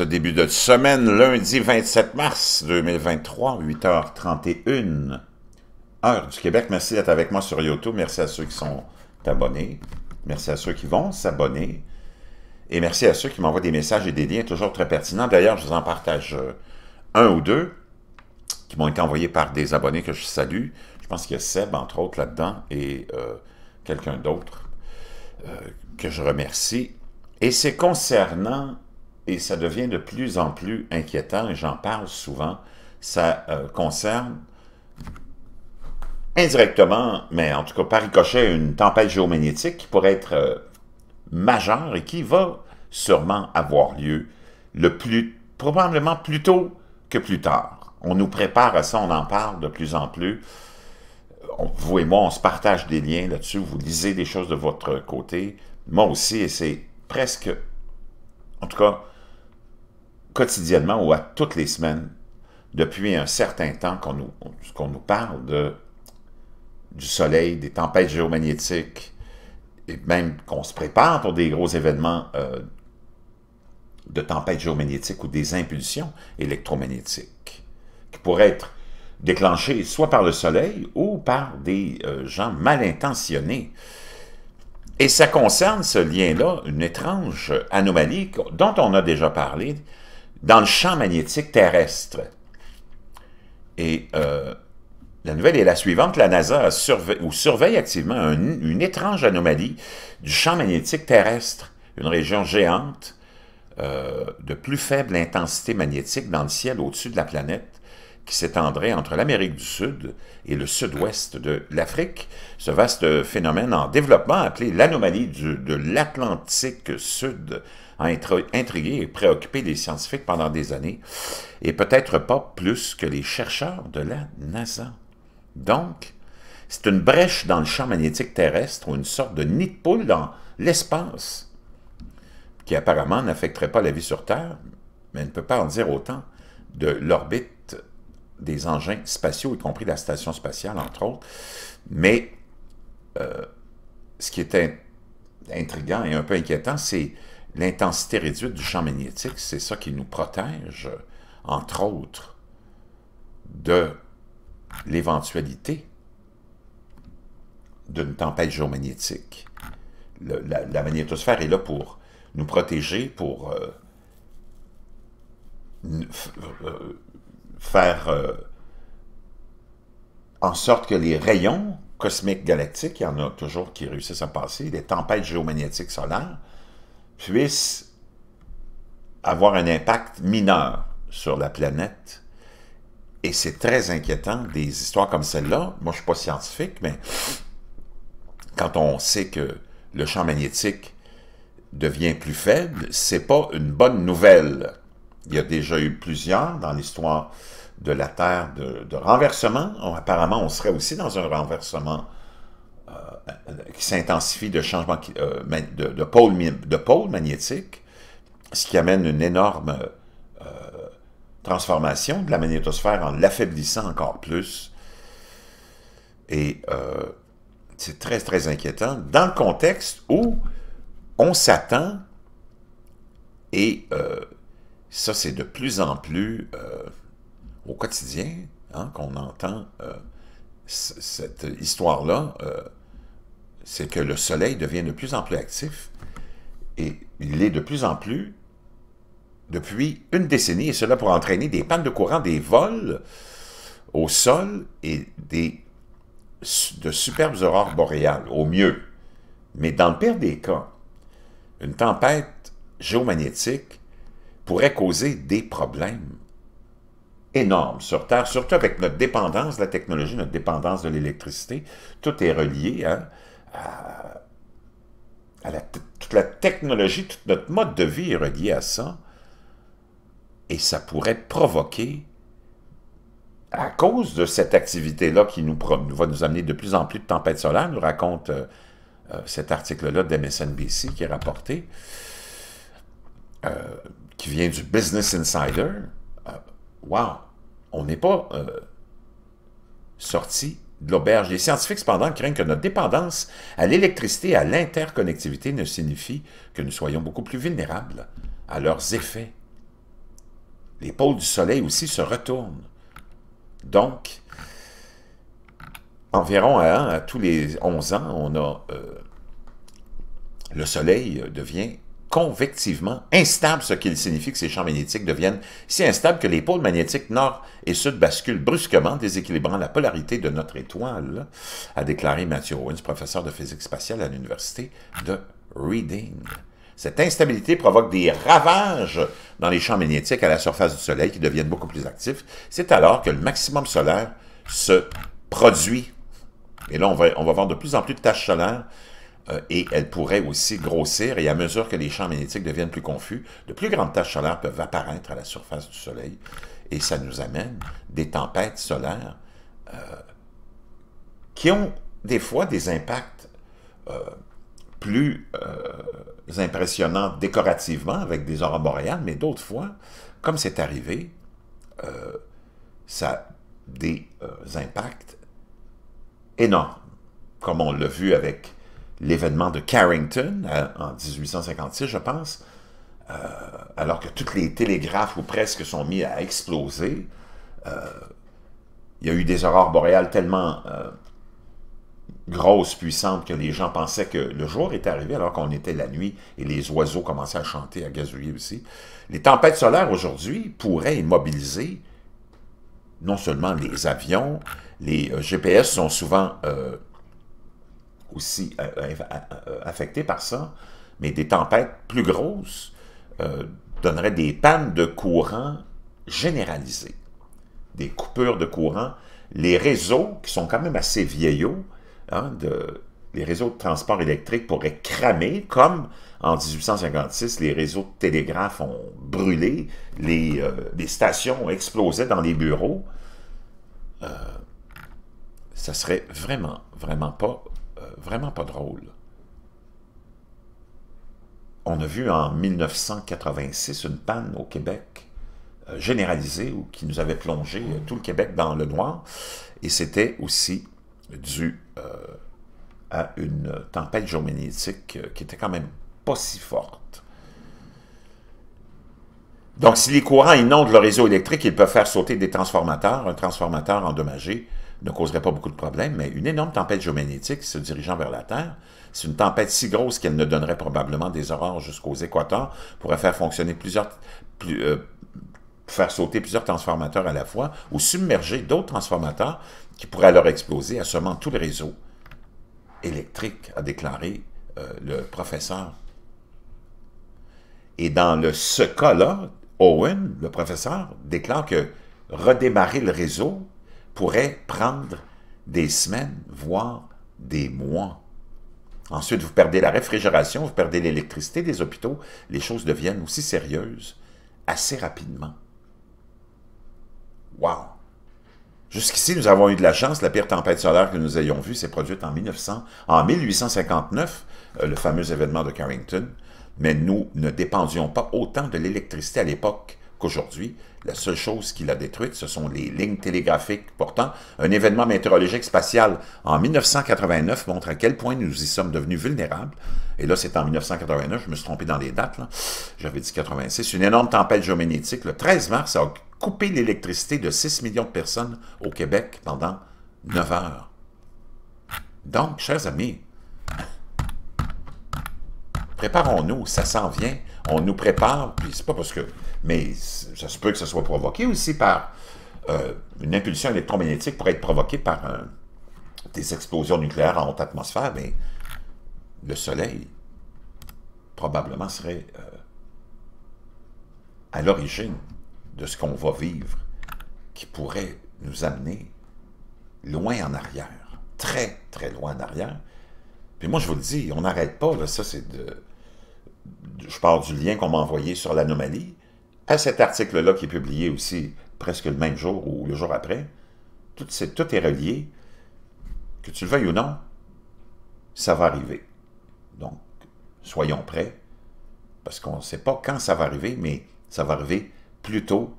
ce début de semaine, lundi 27 mars 2023, 8h31, heure du Québec. Merci d'être avec moi sur YouTube. Merci à ceux qui sont abonnés. Merci à ceux qui vont s'abonner. Et merci à ceux qui m'envoient des messages et des liens toujours très pertinents. D'ailleurs, je vous en partage euh, un ou deux qui m'ont été envoyés par des abonnés que je salue. Je pense qu'il y a Seb, entre autres, là-dedans, et euh, quelqu'un d'autre euh, que je remercie. Et c'est concernant et ça devient de plus en plus inquiétant, et j'en parle souvent, ça euh, concerne indirectement, mais en tout cas par ricochet, une tempête géomagnétique qui pourrait être euh, majeure et qui va sûrement avoir lieu le plus, probablement plus tôt que plus tard. On nous prépare à ça, on en parle de plus en plus. vous et moi, on se partage des liens là-dessus, vous lisez des choses de votre côté, moi aussi, et c'est presque, en tout cas, quotidiennement ou à toutes les semaines, depuis un certain temps qu'on nous, nous parle de, du soleil, des tempêtes géomagnétiques, et même qu'on se prépare pour des gros événements euh, de tempêtes géomagnétiques ou des impulsions électromagnétiques, qui pourraient être déclenchées soit par le soleil ou par des euh, gens mal intentionnés. Et ça concerne ce lien-là, une étrange anomalie dont on a déjà parlé, dans le champ magnétique terrestre. Et euh, la nouvelle est la suivante, la NASA ou surveille activement une étrange anomalie du champ magnétique terrestre, une région géante euh, de plus faible intensité magnétique dans le ciel au-dessus de la planète, qui s'étendrait entre l'Amérique du Sud et le sud-ouest de l'Afrique. Ce vaste phénomène en développement appelé l'anomalie de l'Atlantique Sud a intrigué et préoccupé les scientifiques pendant des années, et peut-être pas plus que les chercheurs de la NASA. Donc, c'est une brèche dans le champ magnétique terrestre ou une sorte de nid de poule dans l'espace, qui apparemment n'affecterait pas la vie sur Terre, mais ne peut pas en dire autant de l'orbite des engins spatiaux, y compris la station spatiale, entre autres. Mais euh, ce qui est intriguant et un peu inquiétant, c'est l'intensité réduite du champ magnétique, c'est ça qui nous protège, entre autres, de l'éventualité d'une tempête géomagnétique. la, magnétosphère est là pour nous protéger, pour euh, euh, faire euh, en sorte que les rayons cosmiques galactiques, il y en a toujours qui réussissent à passer, les tempêtes géomagnétiques solaires, puisse avoir un impact mineur sur la planète. Et c'est très inquiétant, des histoires comme celle-là. Moi, je ne suis pas scientifique, mais quand on sait que le champ magnétique devient plus faible, c'est pas une bonne nouvelle. Il y a déjà eu plusieurs dans l'histoire de la Terre de, renversement. apparemment, on serait aussi dans un renversement euh, qui s'intensifie de changement euh, de, de, pôle, de pôle magnétique, ce qui amène une énorme euh, transformation de la magnétosphère en l'affaiblissant encore plus. Et c'est très, très inquiétant dans le contexte où on s'attend, et ça c'est de plus en plus au quotidien hein, qu'on entend cette histoire-là, c'est que le Soleil devient de plus en plus actif et il est de plus en plus depuis une décennie, et cela pour entraîner des pannes de courant, des vols au sol et des, de superbes aurores boréales, au mieux. Mais dans le pire des cas, une tempête géomagnétique pourrait causer des problèmes énormes sur Terre, surtout avec notre dépendance de la technologie, notre dépendance de l'électricité. Tout est relié. Hein? à, toute la technologie, tout notre mode de vie est relié à ça. Et ça pourrait provoquer, à cause de cette activité-là qui nous, va nous amener de plus en plus de tempêtes solaires, nous raconte euh, euh, cet article-là d'MSNBC qui est rapporté, euh, qui vient du Business Insider. wow! On n'est pas sorti de l'auberge. Les scientifiques, cependant, craignent que notre dépendance à l'électricité et à l'interconnectivité ne signifie que nous soyons beaucoup plus vulnérables à leurs effets les pôles du Soleil aussi se retournent. Donc, environ à, tous les 11 ans, on a euh, le Soleil devient convectivement instable, ce qui signifie que ces champs magnétiques deviennent si instables que les pôles magnétiques nord et sud basculent brusquement, déséquilibrant la polarité de notre étoile, a déclaré Matthew Owens, professeur de physique spatiale à l'université de Reading. Cette instabilité provoque des ravages dans les champs magnétiques à la surface du Soleil qui deviennent beaucoup plus actifs. C'est alors que le maximum solaire se produit. Et là, on va, on va voir de plus en plus de taches solaires et elles pourraient aussi grossir, et à mesure que les champs magnétiques deviennent plus confus, de plus grandes taches solaires peuvent apparaître à la surface du Soleil, et ça nous amène des tempêtes solaires euh, qui ont des fois des impacts euh, plus impressionnants décorativement avec des aurores boréales, mais d'autres fois, comme c'est arrivé, ça a des impacts énormes, comme on l'a vu avec l'événement de Carrington euh, en 1856, je pense, euh, alors que toutes les télégraphes ou presque sont mis à exploser. Euh, il y a eu des aurores boréales tellement grosses, puissantes, que les gens pensaient que le jour était arrivé alors qu'on était la nuit et les oiseaux commençaient à chanter, à gazouiller aussi. Les tempêtes solaires aujourd'hui pourraient immobiliser non seulement les avions, les GPS sont souvent euh, euh, affectés par ça, mais des tempêtes plus grosses donneraient des pannes de courant généralisées, des coupures de courant. Les réseaux, qui sont quand même assez vieillots, hein, les réseaux de transport électrique pourraient cramer, comme en 1856, les réseaux de télégraphe ont brûlé, les, les stations explosé dans les bureaux. ça serait vraiment, vraiment pas vraiment pas drôle. On a vu en 1986 une panne au Québec euh, généralisée ou qui nous avait plongé euh, tout le Québec dans le noir. Et c'était aussi dû euh, à une tempête géomagnétique qui était quand même pas si forte. Donc, si les courants inondent le réseau électrique, ils peuvent faire sauter des transformateurs. Un transformateur endommagé ne causerait pas beaucoup de problèmes, mais une énorme tempête géomagnétique se dirigeant vers la Terre, c'est une tempête si grosse qu'elle ne donnerait probablement des aurores jusqu'aux équateurs, pourrait faire fonctionner plusieurs, euh, faire sauter plusieurs transformateurs à la fois, ou submerger d'autres transformateurs qui pourraient alors exploser, assommant tout le réseau électrique, a déclaré euh, le professeur. Et dans le, ce cas-là, Owen, le professeur, déclare que redémarrer le réseau pourrait prendre des semaines, voire des mois. Ensuite, vous perdez la réfrigération, vous perdez l'électricité des hôpitaux, les choses deviennent aussi sérieuses assez rapidement. Wow! Jusqu'ici, nous avons eu de la chance. La pire tempête solaire que nous ayons vue s'est produite en, 1900, en 1859, euh, le fameux événement de Carrington. Mais nous ne dépendions pas autant de l'électricité à l'époque qu'aujourd'hui, la seule chose qui l'a détruite, ce sont les lignes télégraphiques. Pourtant, un événement météorologique spatial en 1989 montre à quel point nous y sommes devenus vulnérables. Et là, c'est en 1989, je me suis trompé dans les dates, j'avais dit 86. Une énorme tempête géomagnétique, le 13 mars, a coupé l'électricité de 6 millions de personnes au Québec pendant 9 heures. Donc, chers amis, préparons-nous, ça s'en vient, on nous prépare, puis c'est pas parce que mais ça se peut que ce soit provoqué aussi par euh, une impulsion électromagnétique pourrait être provoquée par des explosions nucléaires en haute atmosphère, mais le Soleil probablement serait euh, à l'origine de ce qu'on va vivre, qui pourrait nous amener loin en arrière, très, très loin en arrière. Puis moi, je vous le dis, on n'arrête pas, là, ça c'est de... Je parle du lien qu'on m'a envoyé sur l'anomalie, à cet article-là qui est publié aussi presque le même jour ou le jour après, tout, est, tout est relié, que tu le veuilles ou non, ça va arriver. Donc, soyons prêts, parce qu'on ne sait pas quand ça va arriver, mais ça va arriver plus tôt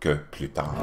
que plus tard.